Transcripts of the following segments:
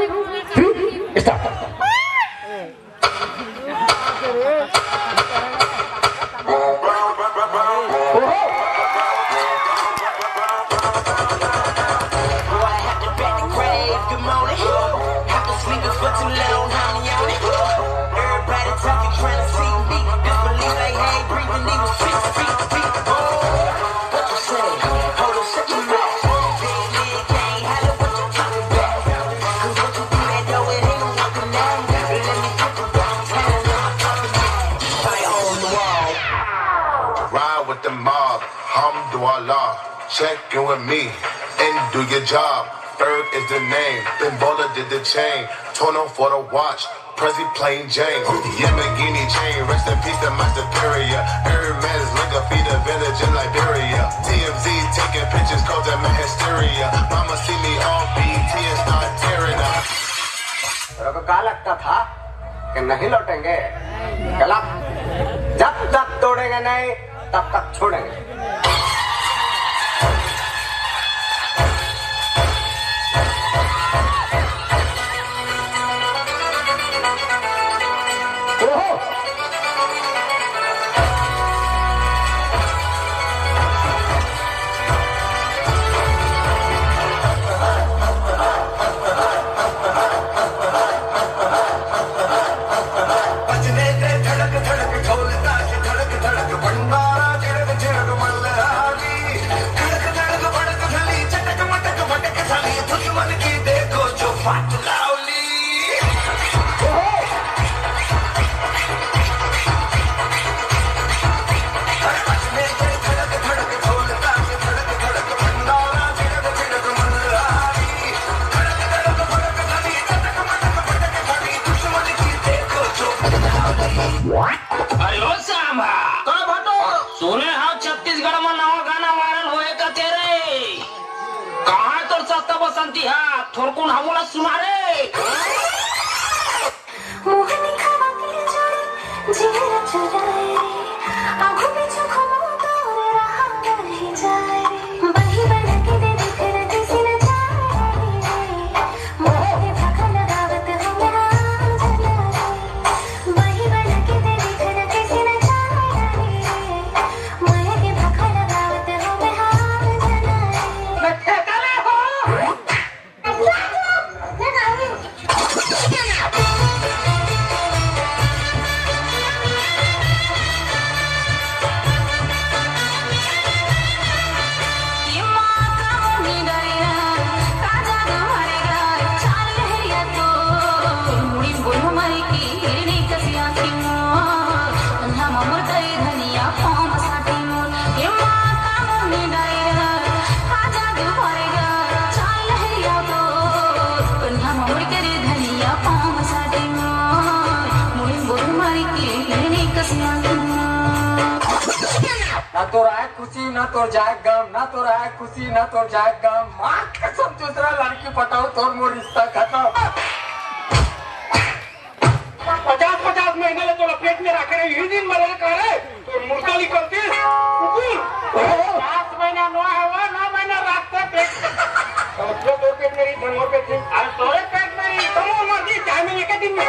Stop. Hamdulillah. Check in with me and do your job. Ferg is the name, then Bola did the chain. Tono for the watch, Prezi plain Jane. Yamagini chain, rest in peace to my superior. Hermes looking feed a village in Liberia. TMZ taking pictures, cause them hysteria. Mama see me on BT and start tearing up. तेरे को क्या लगता था कि नहीं लौटेंगे गलत जब तक तोड़ेंगे नहीं तब तक छोड़ेंगे Gol! अरे ओ सांभा काय भाटो सुने हा छत्तीसगढ़ में नवा गाना वायरल होए का तेरे कहाँ है तोर सस्ता बसंती हा थोरकुन हमला सुना रे ना तो रहा खुशी ना तो जाए गम ना तो रहा खुशी ना तो जाए गम। मार कसम दूसरा लड़की पटाओ तोर मोर रिश्ता खत्म। पचास पचास महीने ले तो पेट में रखे यही दिन मरे का रे तो मुर्गा निकलती कुकुर। पाँच महीना नौ है वो नौ महीना रखते पेट समझो दो पेट मेरी धनों पे थी अरे तोरे पेट मेरी तुम मर्ज़ी चाहे मैं एक दिन में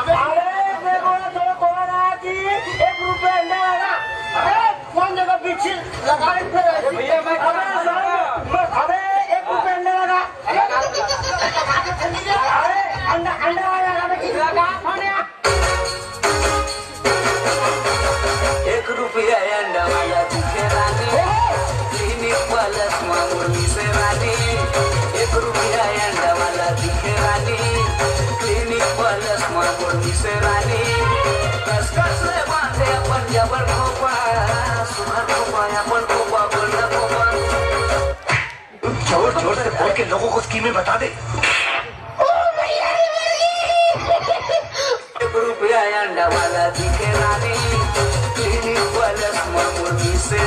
अबे एक रुपये अंडा लगा। अरे अंडा अंडा लगा। लगा कौन एक रुपया अंडा वाला दिखे रानी। क्लिनिक से रानी। एक रुपया अंडा वाला दिखे रानी। क्लिनिक वाला मुर्गी से रानी। ज़ोर ज़ोर से बोल के लोगों को स्कीमें बता दे। रुपया से